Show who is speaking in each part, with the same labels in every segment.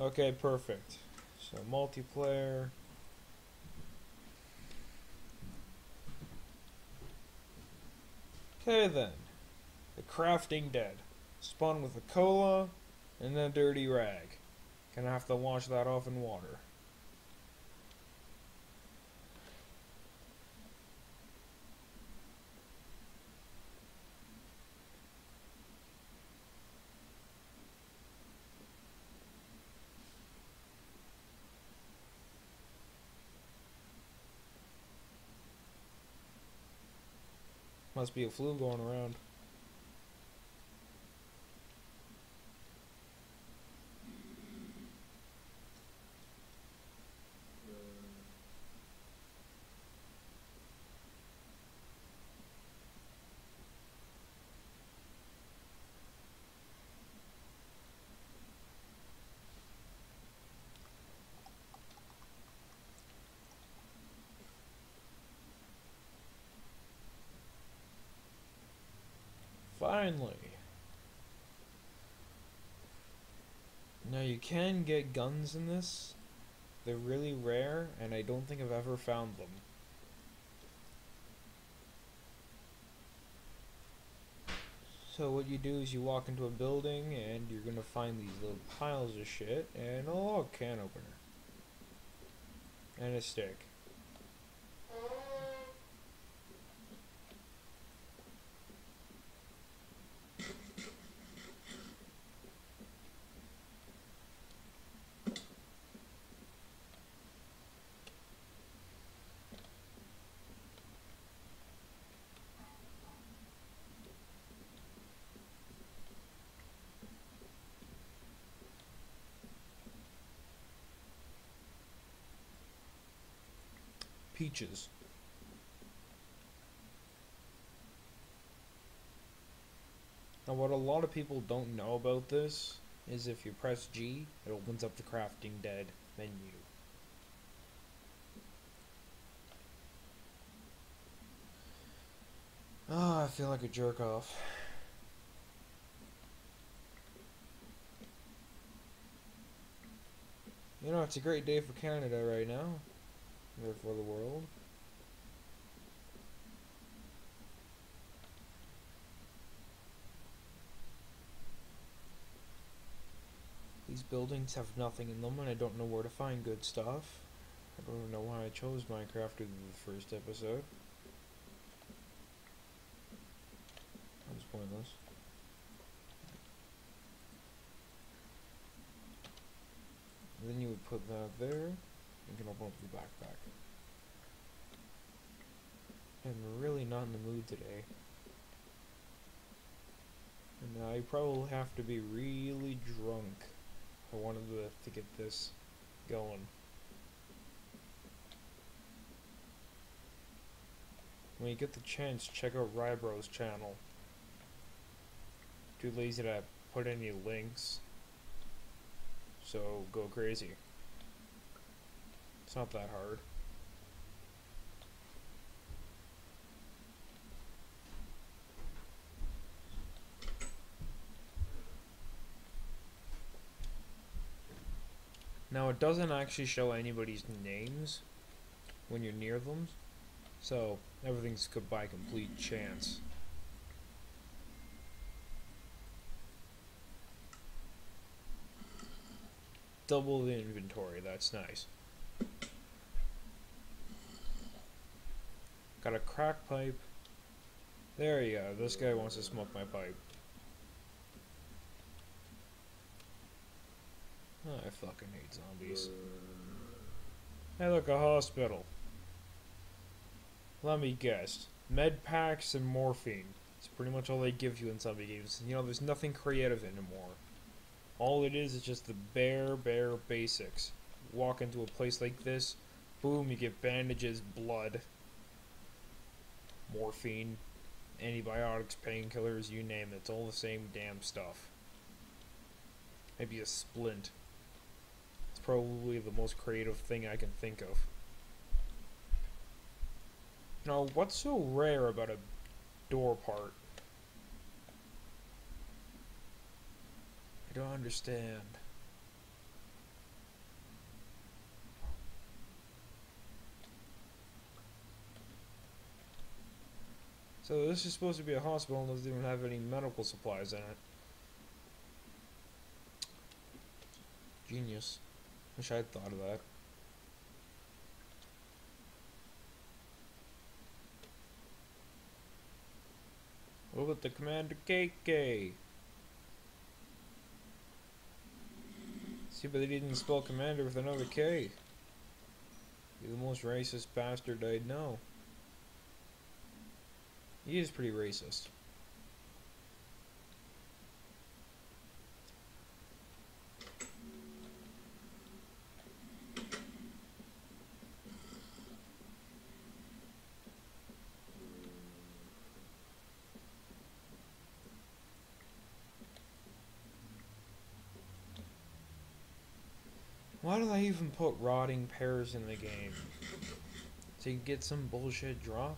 Speaker 1: Okay, perfect. So multiplayer. Okay then. The crafting dead. Spawn with a cola and a dirty rag. Gonna have to wash that off in water. Must be a flu going around. Finally. Now you can get guns in this. They're really rare, and I don't think I've ever found them. So what you do is you walk into a building and you're gonna find these little piles of shit and a log can opener. And a stick. Peaches. Now what a lot of people don't know about this is if you press G, it opens up the crafting dead menu. Oh, I feel like a jerk off. You know, it's a great day for Canada right now. Or for the world. These buildings have nothing in them and I don't know where to find good stuff. I don't even know why I chose Minecraft in the first episode. That was pointless. And then you would put that there. You can open up the backpack. I'm really not in the mood today. And I probably have to be really drunk. I wanted to, to get this going. When you get the chance, check out Rybro's channel. Too lazy to put any links. So go crazy. It's not that hard. Now it doesn't actually show anybody's names when you're near them, so everything's good by complete chance. Double the inventory, that's nice. Got a crack pipe. There you go, this guy wants to smoke my pipe. Oh, I fucking hate zombies. Hey look, a hospital. Let me guess. Med packs and morphine. It's pretty much all they give you in zombie games. You know, there's nothing creative anymore. All it is is just the bare, bare basics. Walk into a place like this, boom, you get bandages, blood, morphine, antibiotics, painkillers, you name it. It's all the same damn stuff. Maybe a splint. It's probably the most creative thing I can think of. Now, what's so rare about a door part? I don't understand. So this is supposed to be a hospital and doesn't even have any medical supplies in it. Genius. Wish I'd thought of that. What about the Commander KK? See, but they didn't spell Commander with another K. You're the most racist bastard I know. He is pretty racist. Why did I even put rotting pears in the game? To get some bullshit drop?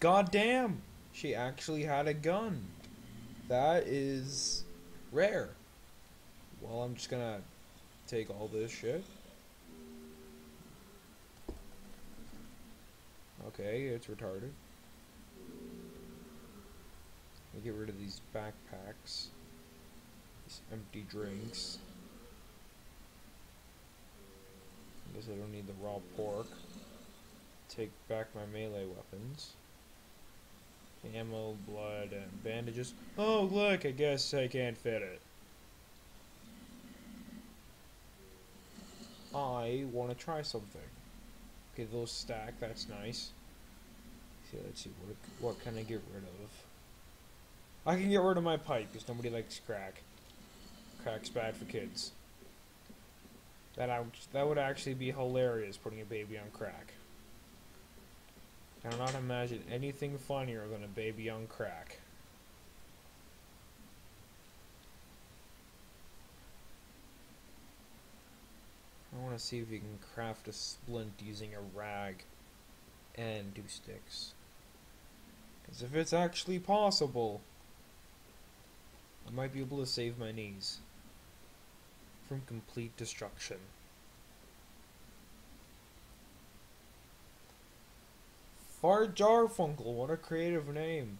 Speaker 1: God damn! She actually had a gun. That is rare. Well, I'm just gonna take all this shit. Okay, it's retarded. We get rid of these backpacks. These empty drinks. I guess I don't need the raw pork. Take back my melee weapons. Ammo, blood, and bandages. Oh, look, I guess I can't fit it. I want to try something. Okay, those stack, that's nice. See, let's see, what, what can I get rid of? I can get rid of my pipe, because nobody likes crack. Crack's bad for kids. That, I, that would actually be hilarious, putting a baby on crack. I cannot imagine anything funnier than a baby on crack. I want to see if you can craft a splint using a rag and do sticks. Because if it's actually possible, I might be able to save my knees from complete destruction. Fart Jarfunkel, what a creative name.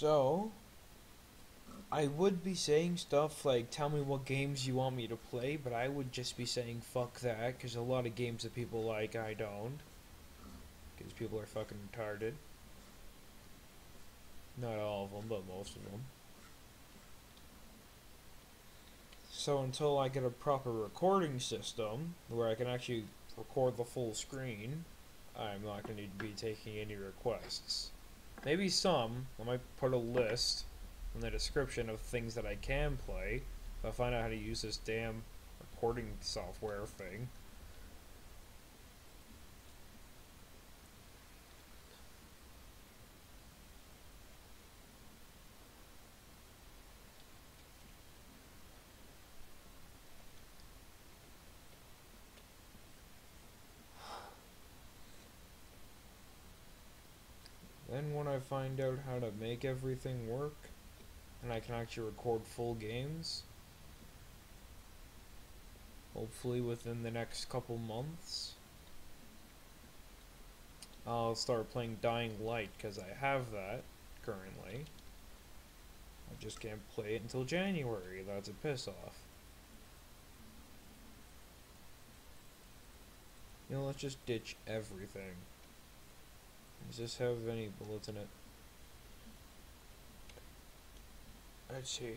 Speaker 1: So, I would be saying stuff like, tell me what games you want me to play, but I would just be saying, fuck that, because a lot of games that people like, I don't. Because people are fucking retarded. Not all of them, but most of them. So until I get a proper recording system, where I can actually record the full screen, I'm not going to be taking any requests. Maybe some. I might put a list in the description of things that I can play. If I find out how to use this damn recording software thing. Then when I find out how to make everything work, and I can actually record full games, hopefully within the next couple months, I'll start playing Dying Light, because I have that currently. I just can't play it until January, that's a piss off. You know, let's just ditch everything. Does this have any bullets in it? Let's see.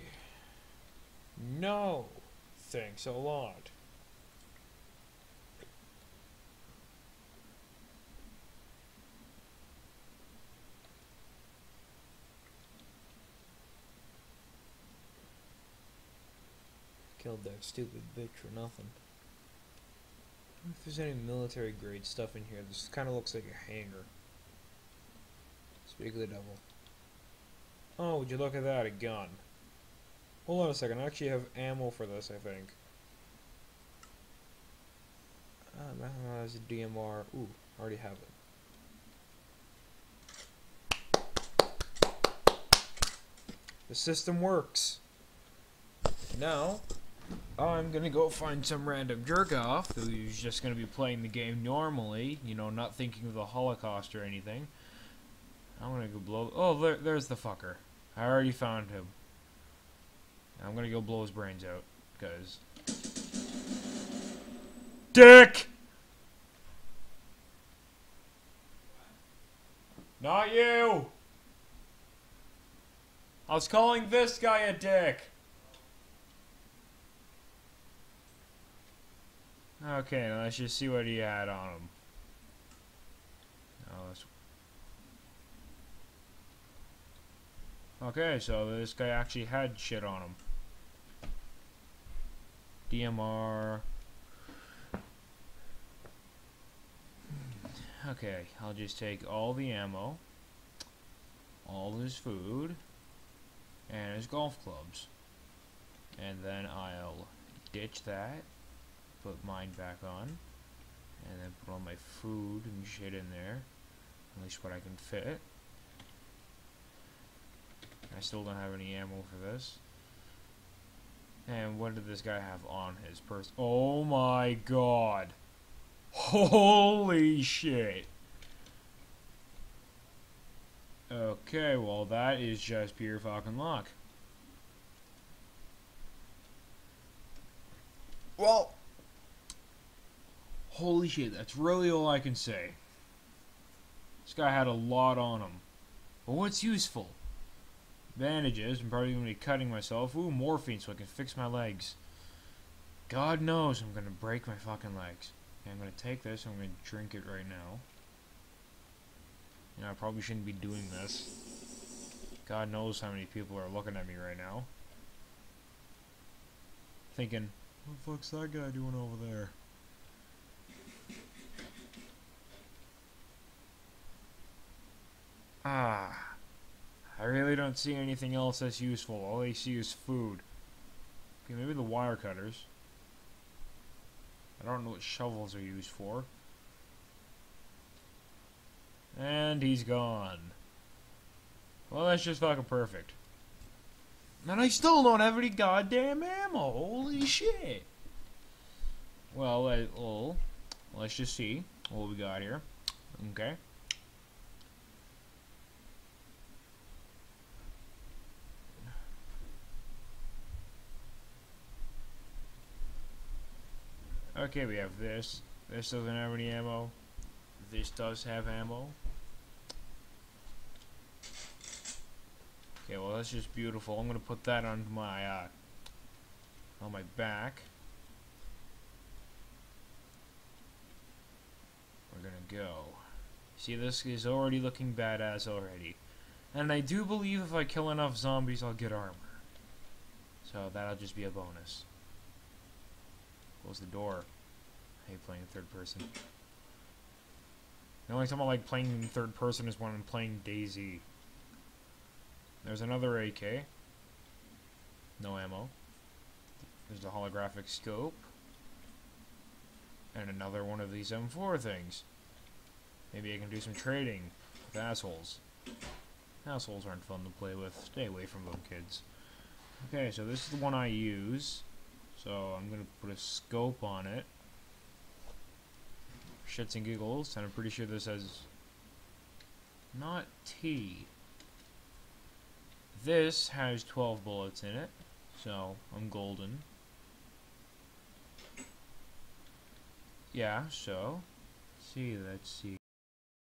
Speaker 1: No. Thanks a lot. Killed that stupid bitch for nothing. If there's any military grade stuff in here. This kind of looks like a hangar. Speak of the devil. Oh, would you look at that? A gun. Hold on a second. I actually have ammo for this, I think. Ah, that has a DMR. Ooh, I already have it. The system works. Now, I'm gonna go find some random jerk off who's just gonna be playing the game normally, you know, not thinking of the Holocaust or anything. I'm gonna go blow. Oh, there, there's the fucker. I already found him. I'm gonna go blow his brains out, because. Dick! Not you! I was calling this guy a dick! Okay, let's just see what he had on him. Oh, let's... Okay, so this guy actually had shit on him. DMR. Okay, I'll just take all the ammo, all his food, and his golf clubs. And then I'll ditch that put mine back on and then put all my food and shit in there at least what I can fit I still don't have any ammo for this and what did this guy have on his purse oh my god holy shit okay well that is just pure fucking luck well Holy shit, that's really all I can say. This guy had a lot on him. But what's useful? Bandages. I'm probably going to be cutting myself. Ooh, morphine so I can fix my legs. God knows I'm going to break my fucking legs. Okay, I'm going to take this. I'm going to drink it right now. You know, I probably shouldn't be doing this. God knows how many people are looking at me right now. Thinking, what the fuck's that guy doing over there? Ah. I really don't see anything else that's useful. All I see is food. Okay, maybe the wire cutters. I don't know what shovels are used for. And he's gone. Well, that's just fucking perfect. And I still don't have any goddamn ammo. Holy shit. Well, well let's just see what we got here. Okay. Okay, we have this. This doesn't have any ammo. This does have ammo. Okay, well that's just beautiful. I'm gonna put that on my uh, on my back. We're gonna go. See, this is already looking badass already. And I do believe if I kill enough zombies, I'll get armor. So that'll just be a bonus. Close the door. I hate playing in third person. The only time I like playing in third person is when I'm playing DayZ. There's another AK. No ammo. There's a holographic scope. And another one of these M4 things. Maybe I can do some trading with assholes. Assholes aren't fun to play with. Stay away from them, kids. Okay, so this is the one I use. So I'm going to put a scope on it. Shits and giggles, and I'm pretty sure this has not T. This has 12 bullets in it, so I'm golden. Yeah, so, see, let's see.